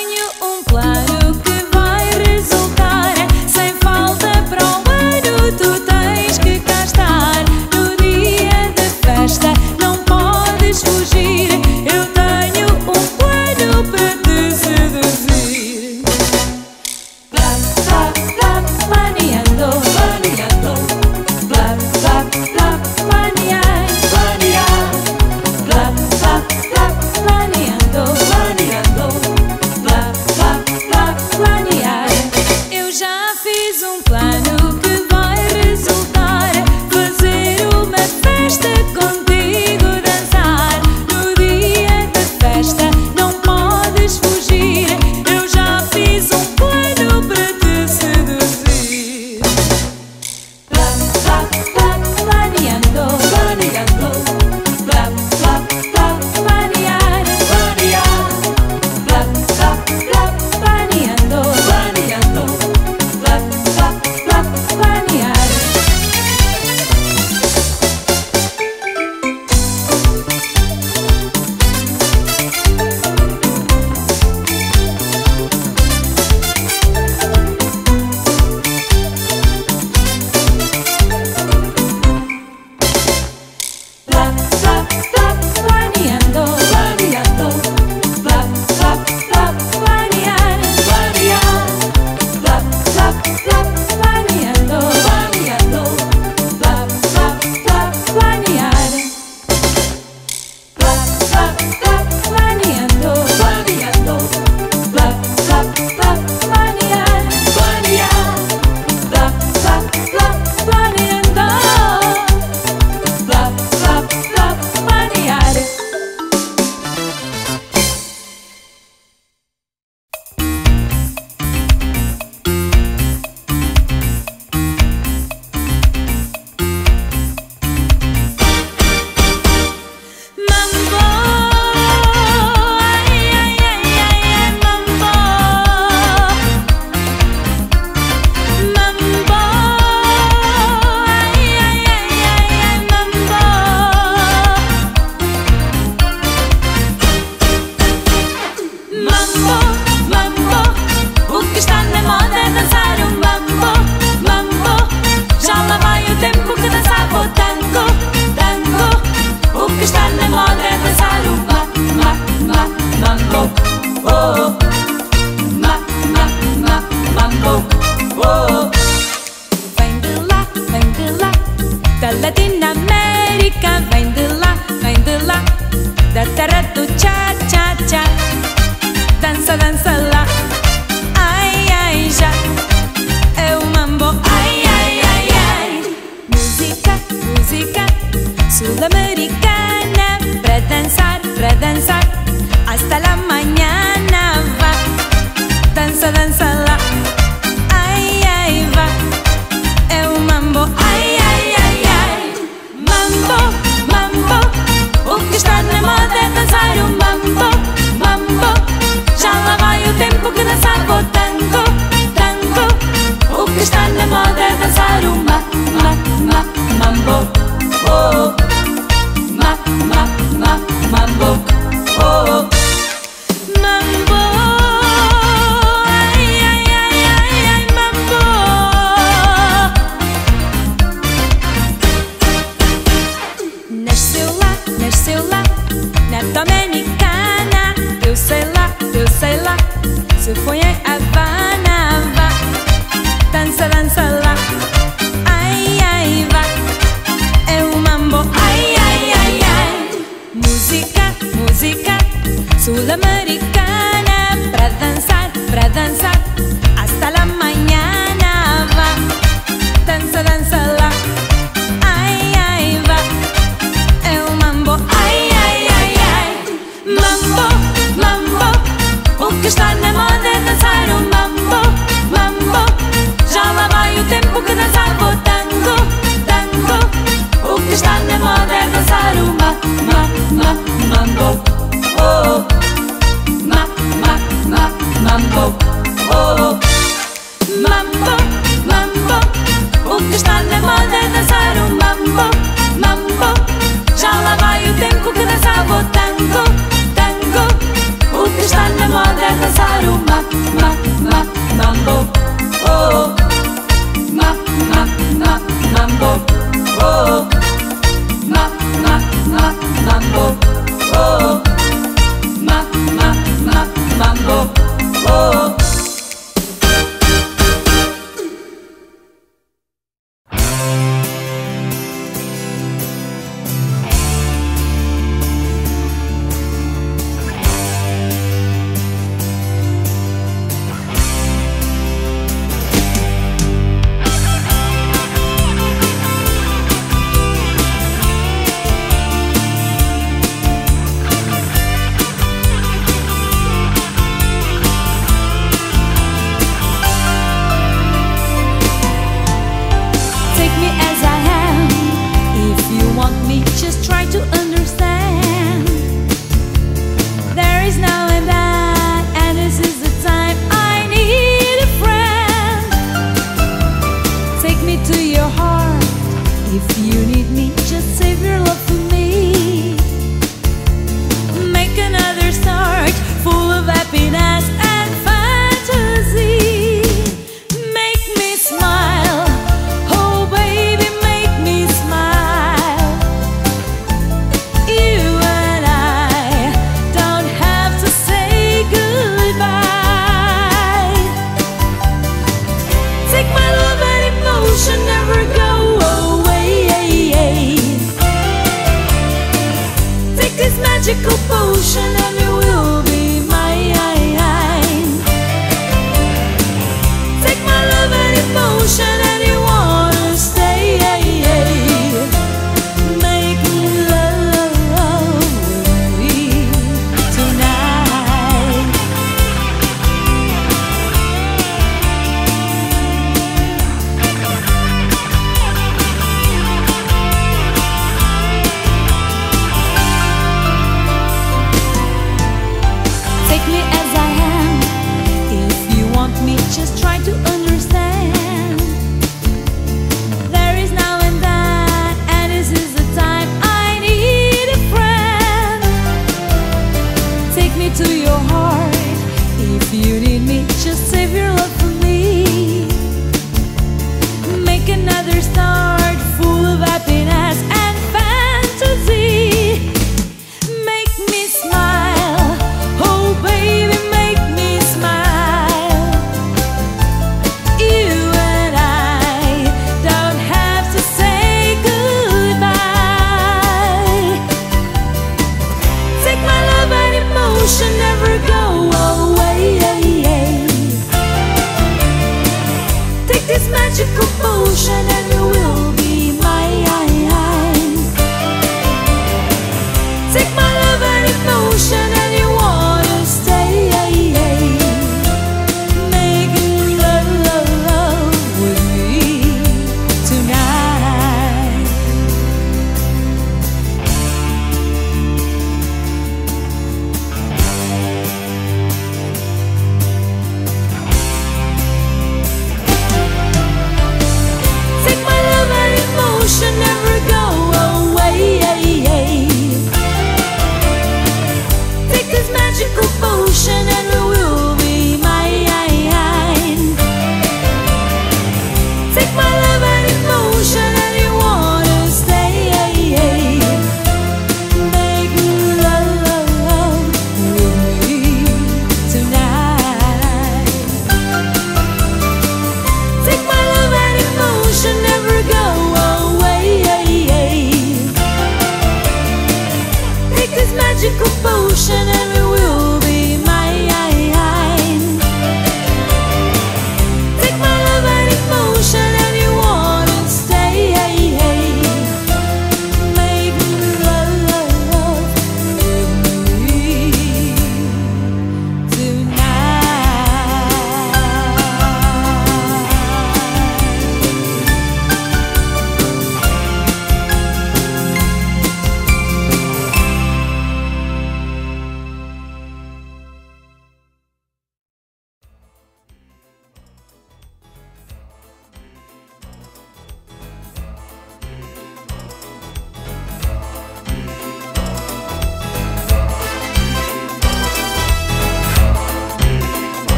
you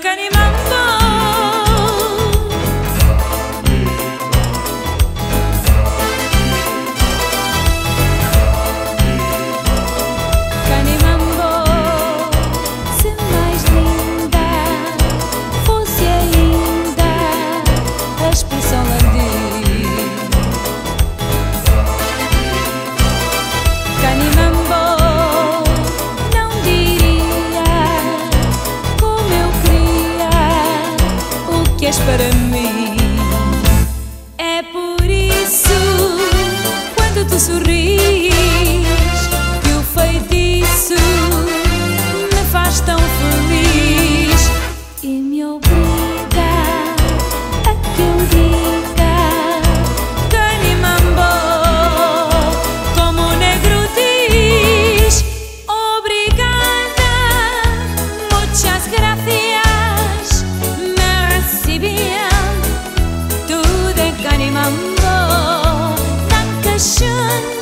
Kanima. confident passion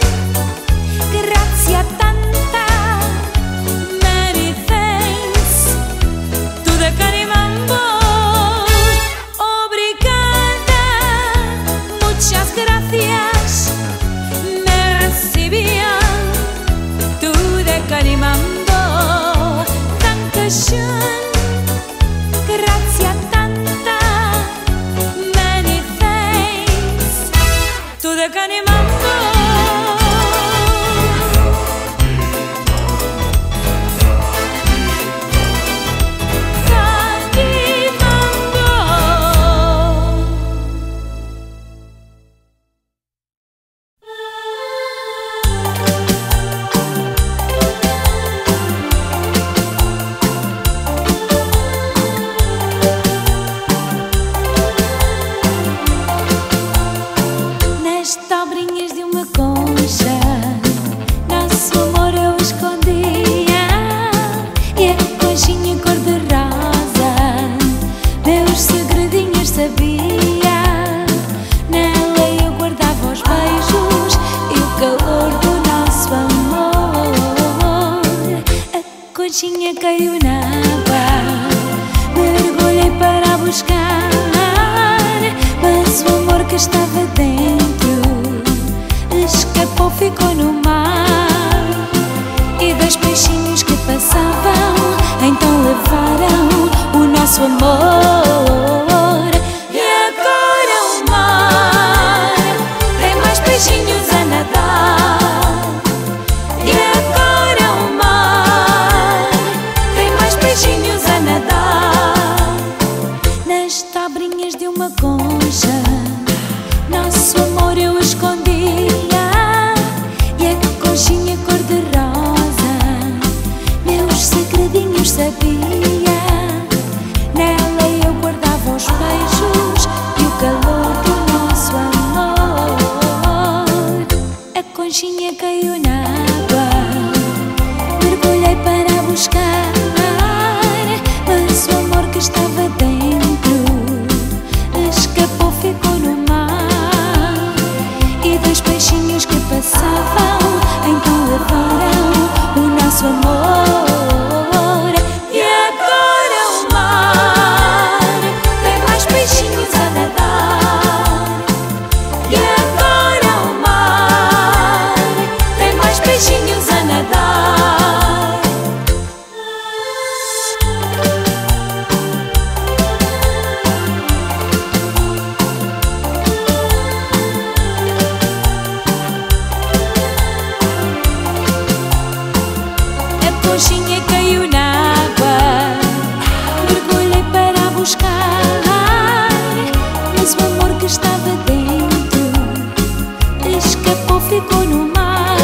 ficou no mar.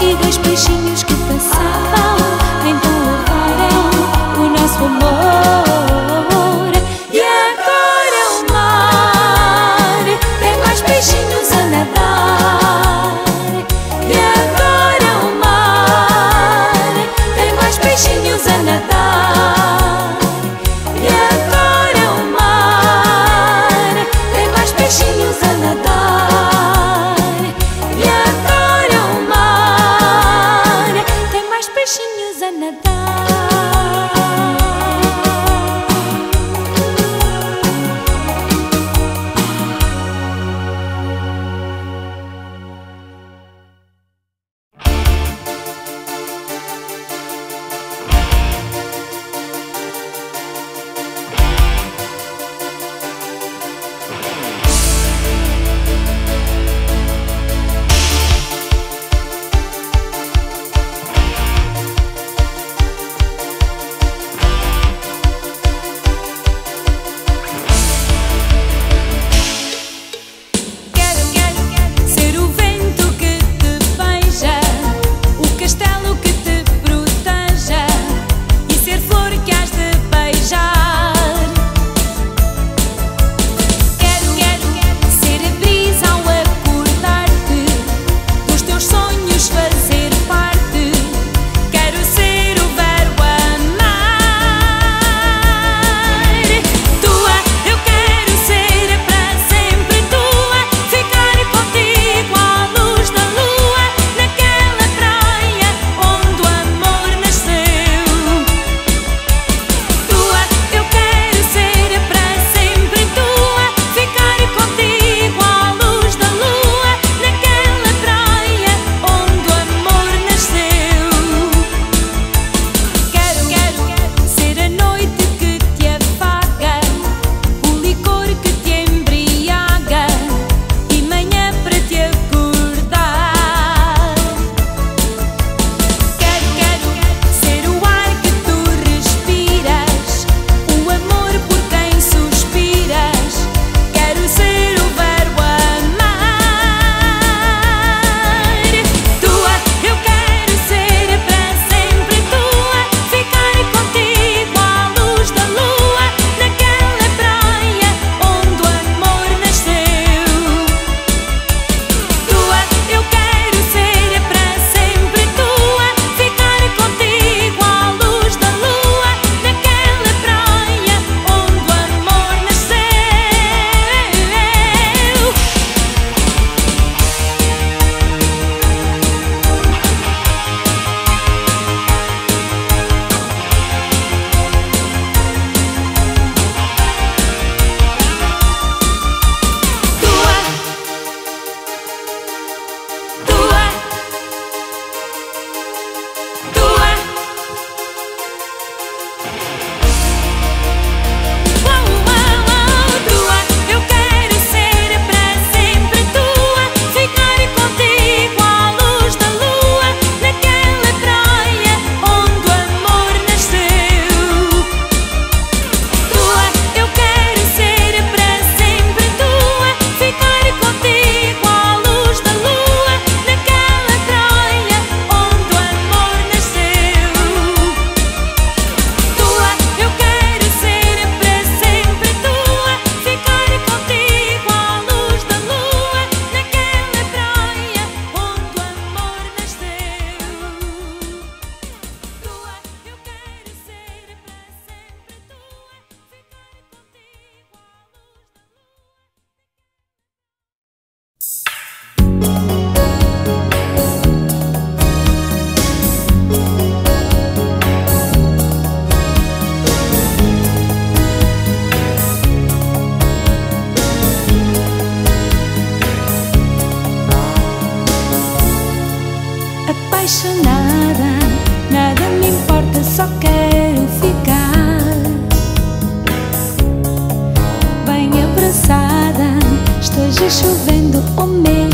E dois peixinhos que chovendo ou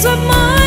preciso amor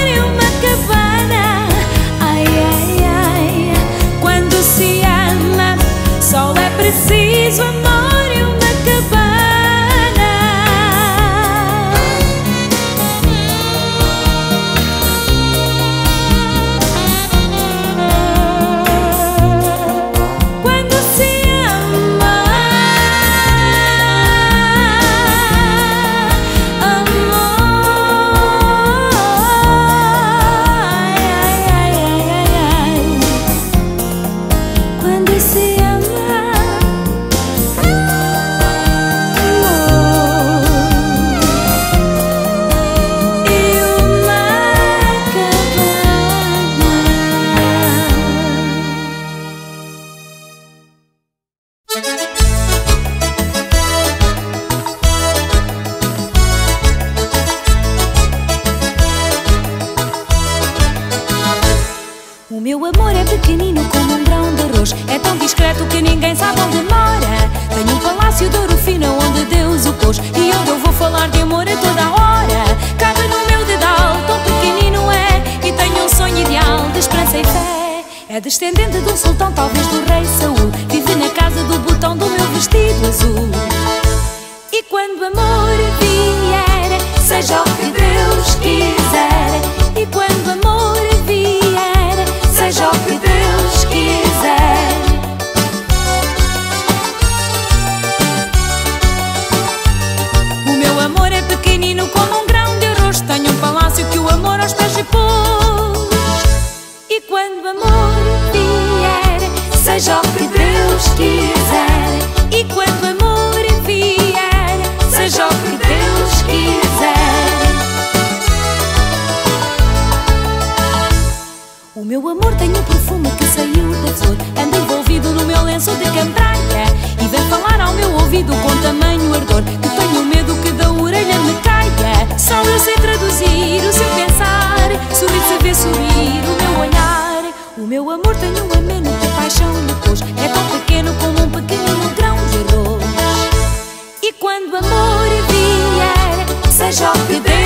amor é pequenino como um grão de arroz. É tão discreto que ninguém sabe onde mora. Tenho um palácio de ouro fino onde Deus o pôs. E onde eu vou falar de amor a toda a hora. Cabe no meu dedal, tão pequenino é. E tenho um sonho ideal de esperança e fé. É descendente de um sultão, talvez do rei Saul Vive na casa do botão do meu vestido azul. E quando amor vier, seja o que Deus quiser. E quando amor quando amor vier, seja o que Deus quiser. E quando amor vier, seja o que Deus quiser. O meu amor tem um perfume que saiu da flor Anda envolvido no meu lenço de cambraia E vem falar ao meu ouvido com tamanho ardor É tão pequeno como um pequenino grão de arroz e quando amor vier, seja o que Deus